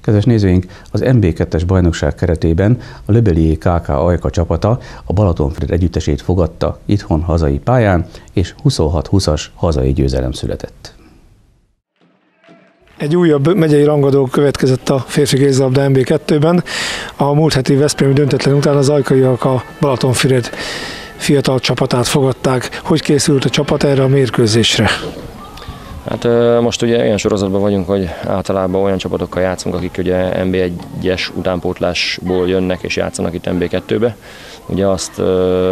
Kedves nézőink, az MB2-es bajnokság keretében a Löbeli KK Ajka csapata a Balatonfüred együttesét fogadta itthon hazai pályán, és 26-20-as hazai győzelem született. Egy újabb megyei rangadó következett a férfi kézilabda MB2-ben. A múlt heti Veszprém döntetlen után az ajkaiak a Balatonfüred fiatal csapatát fogadták. Hogy készült a csapat erre a mérkőzésre? Hát most ugye olyan sorozatban vagyunk, hogy általában olyan csapatokkal játszunk, akik ugye MB1-es utánpótlásból jönnek és játszanak itt MB2-be. Ugye azt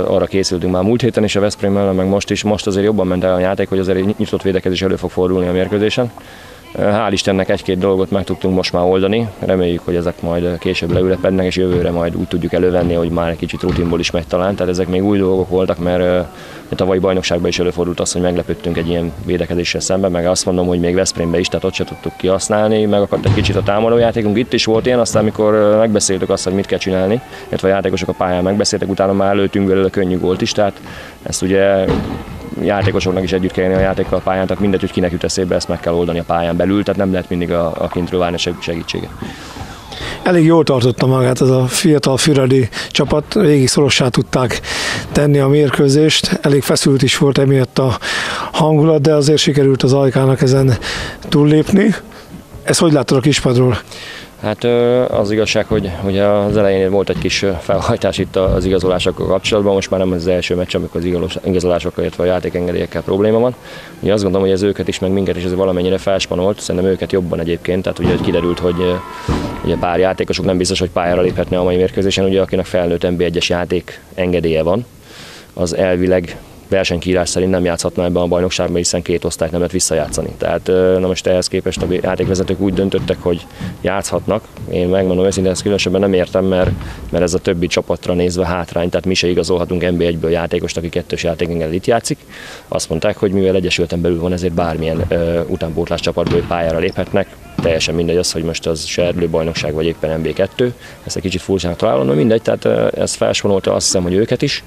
arra készültünk már múlt héten is a Veszprém ellen, meg most is, most azért jobban ment el a játék, hogy azért nyitott védekezés elő fog fordulni a mérkőzésen. Hál' Istennek egy-két dolgot meg tudtunk most már oldani, reméljük, hogy ezek majd később leülepednek, és jövőre majd úgy tudjuk elővenni, hogy már egy kicsit rutinból is megy talán. Tehát ezek még új dolgok voltak, mert a tavalyi bajnokságban is előfordult az, hogy meglepődtünk egy ilyen védekezéssel szemben, meg azt mondom, hogy még Veszprémbe is, tehát ott se tudtuk kihasználni, megakadt egy kicsit a támadójátékunk. Itt is volt ilyen, aztán amikor megbeszéltük azt, hogy mit kell csinálni, illetve a játékosok a pályán megbeszéltek, utána már előttünk belőle könnyű gólt is, tehát ezt ugye játékosoknak is együtt kell a játékkal a pályán, tehát mindegy, hogy kinek jut eszébe, ezt meg kell oldani a pályán belül, tehát nem lehet mindig a, a kintről várni segítséget. Elég jól tartotta magát ez a fiatal Füredi csapat, végig szorossá tudták tenni a mérkőzést, elég feszült is volt emiatt a hangulat, de azért sikerült az ajkának ezen túllépni. Ez hogy látod a kispadról? Hát az igazság, hogy, hogy az elején volt egy kis felhajtás itt az igazolásokkal kapcsolatban, most már nem az első meccs, amikor az igazolásokkal, illetve a játékengedélyekkel probléma van. Ugye azt gondolom, hogy ez őket is, meg minket is ez valamennyire felspanolt, szerintem őket jobban egyébként, tehát ugye kiderült, hogy ugye pár játékosok nem biztos, hogy pályára léphetne a mai mérkőzésen, ugye akinek felnőtt NB1-es játék engedélye van, az elvileg versenykírás szerint nem játszhatna ebben a bajnokságban, hiszen két osztályt nem lehet visszajátszani. Tehát na most ehhez képest a játékvezetők úgy döntöttek, hogy játszhatnak. Én megmondom őszintén, ezt különösebben nem értem, mert, mert ez a többi csapatra nézve hátrány, tehát mi se igazolhatunk NB1-ből játékost, aki kettős játékengel itt játszik. Azt mondták, hogy mivel egyesülten belül van, ezért bármilyen ö, utánpótlás csapatból pályára léphetnek, teljesen mindegy az, hogy most az Serlő bajnokság vagy éppen MB2. Ezt egy kicsit furcsának találom, mindegy, tehát ez felsvonolta azt hiszem, hogy őket is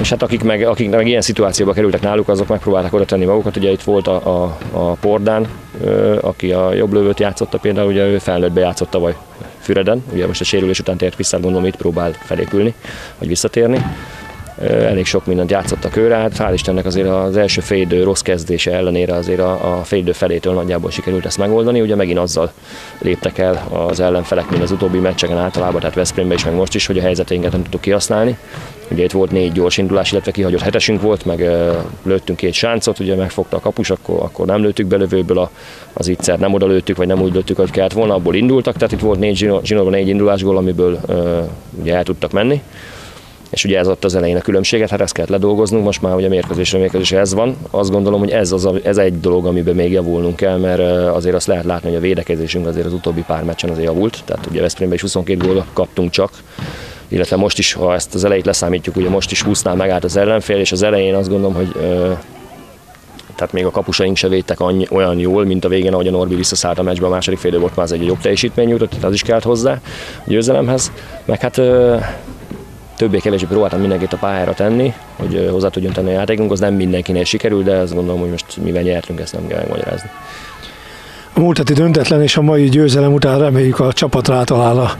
és hát akik meg, akik meg ilyen szituációba kerültek náluk, azok megpróbálták oda tenni magukat. Ugye itt volt a, a, a Pordán, aki a jobb lövőt játszotta például, ugye ő felnőttbe játszott tavaly Füreden, ugye most a sérülés után tért vissza, gondolom itt próbál felépülni, vagy visszatérni. Elég sok mindent játszottak őre, hát hál' Istennek azért az első félidő rossz kezdése ellenére azért a, a félidő felétől nagyjából sikerült ezt megoldani. Ugye megint azzal léptek el az ellenfelek, mint az utóbbi meccseken általában, tehát Veszprémben is, meg most is, hogy a helyzeteinket nem tudtuk kihasználni. Ugye itt volt négy gyors indulás, illetve kihagyott hetesünk volt, meg lőttünk két sáncot, ugye megfogta a kapus, akkor, akkor nem lőttük belövőből a, az ígyszer, nem oda lőttük, vagy nem úgy lőttük, hogy kellett volna, abból indultak, tehát itt volt négy zsinórban négy indulásgól, amiből ugye el tudtak menni. És ugye ez ott az elején a különbséget, hát ezt kellett ledolgoznunk, most már ugye mérkőzésre mérkőzésre ez van. Azt gondolom, hogy ez, az ez egy dolog, amiben még javulnunk kell, mert azért azt lehet látni, hogy a védekezésünk azért az utóbbi pár meccsen azért javult. Tehát ugye Veszprémben is 22 gól kaptunk csak, illetve most is, ha ezt az elejét leszámítjuk, ugye most is 20-nál megállt az ellenfél, és az elején azt gondolom, hogy tehát még a kapusaink se védtek annyi, olyan jól, mint a végén, ahogy a Norbi visszaszállt a meccsbe, a második fél volt már egy jobb teljesítmény nyújtott, tehát az is kellett hozzá a győzelemhez. Meg hát többé-kevésbé próbáltam mindenkit a pályára tenni, hogy hozzá tudjon tenni a játékunk, az nem mindenkinél sikerül, de azt gondolom, hogy most mivel nyertünk, ezt nem kell megmagyarázni. A múlt heti döntetlen és a mai győzelem után reméljük a csapat rátalál a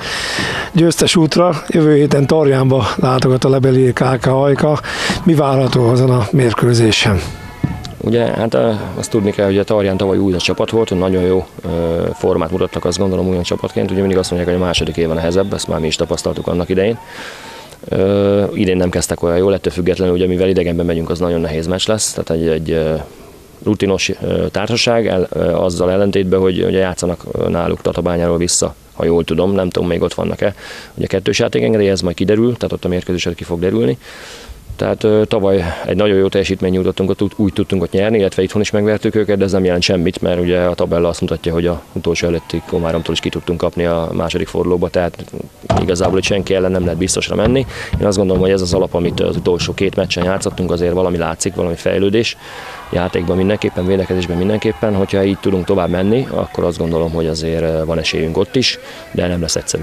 győztes útra. Jövő héten Tarjánba látogat a Lebeli KK Ajka. Mi várható azon a mérkőzésen? Ugye, hát azt tudni kell, hogy a Tarján tavaly új csapat volt, nagyon jó formát mutattak, azt gondolom új csapatként. Ugye mindig azt mondják, hogy a második éven nehezebb, ezt már mi is tapasztaltuk annak idején. Uh, idén nem kezdtek olyan jól, ettől függetlenül, ugye mivel idegenben megyünk, az nagyon nehéz meccs lesz, tehát egy, egy rutinos társaság, el, azzal ellentétben, hogy ugye játszanak náluk Tatabányáról vissza, ha jól tudom, nem tudom, még ott vannak-e. Ugye kettős játékengedély, ez majd kiderül, tehát ott a mérkőzésre ki fog derülni. Tehát tavaly egy nagyon jó teljesítmény nyújtottunk, ott úgy tudtunk ott nyerni, illetve itthon is megvertük őket, de ez nem jelent semmit, mert ugye a tabella azt mutatja, hogy a utolsó előtti Komáromtól is ki tudtunk kapni a második fordulóba, tehát igazából itt senki ellen nem lehet biztosra menni. Én azt gondolom, hogy ez az alap, amit az utolsó két meccsen játszottunk, azért valami látszik, valami fejlődés játékban mindenképpen, védekezésben mindenképpen, hogyha így tudunk tovább menni, akkor azt gondolom, hogy azért van esélyünk ott is, de nem lesz egyszerű.